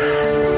Cool.